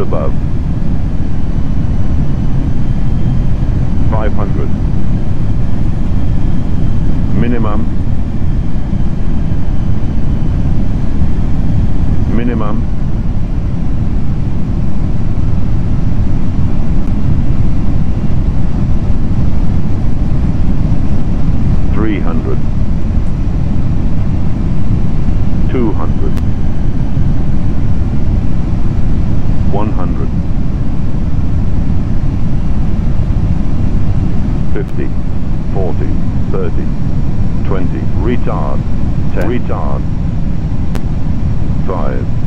road above. 500. Minimum. Minimum. Retard. Ten. Retard. Five.